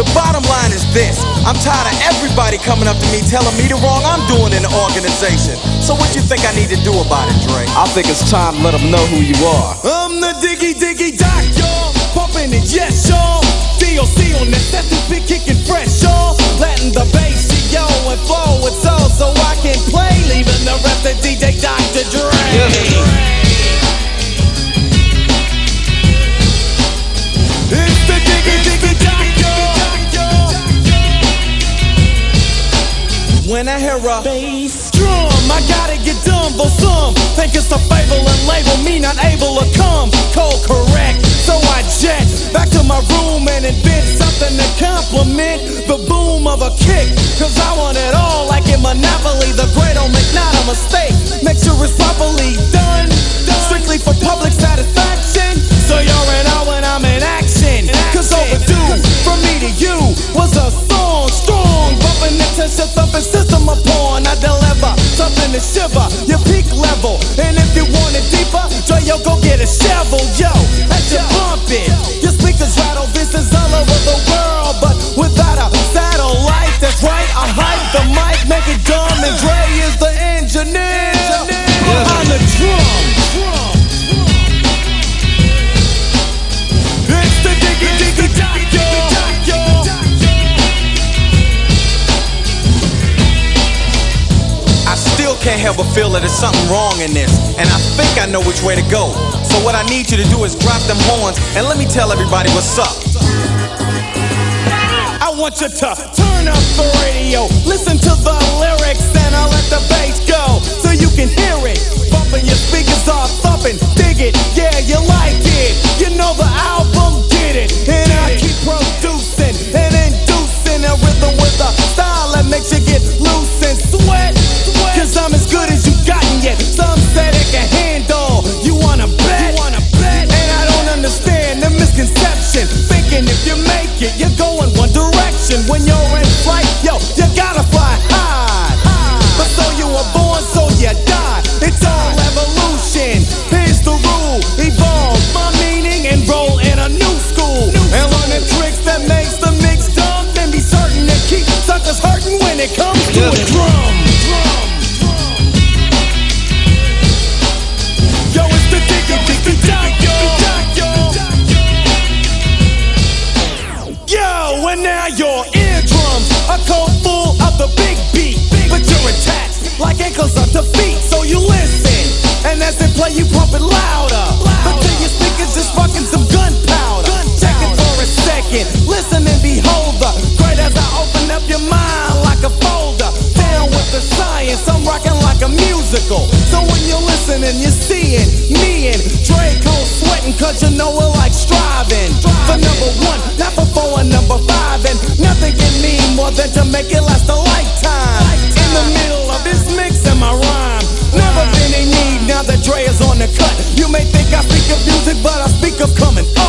The bottom line is this I'm tired of everybody coming up to me telling me the wrong I'm doing in the organization. So, what you think I need to do about it, Dre? I think it's time to let them know who you are. I'm the diggy diggy doc, y'all. Pumping it, yes, When I hear a bass drum, I gotta get dumb for some. Think it's a fable and label me not able to come. Cold correct, so I jet back to my room and invent something to compliment the boom of a kick. Cause I want it all like in Monopoly. The great don't make not a mistake. Make sure it's properly done. To shiver your peak level. And if you want it deeper, Dre, yo, go get a shovel, yo. Let you bump it. Your speakers rattle business all over the world. But without a satellite, that's right, I hype the mic, make it dumb. And Dre still can't help but feel that there's something wrong in this, and I think I know which way to go. So what I need you to do is drop them horns and let me tell everybody what's up. I want you to turn up the radio, listen to the lyrics, and I'll let the bass go so you can hear it. Bumping cold full of the big beat. But you're attached like ankles up to feet, so you listen. And as they play, you pump it louder. Until your speakers just fucking some gunpowder. Check it for a second. Listen and behold the great as I open up your mind like a folder. Down with the science, I'm rocking like a musical. So when you're listening, you're seeing me and Draco sweating, cause you know we're Dre is on the cut. You may think I speak of music, but I speak of coming. Coming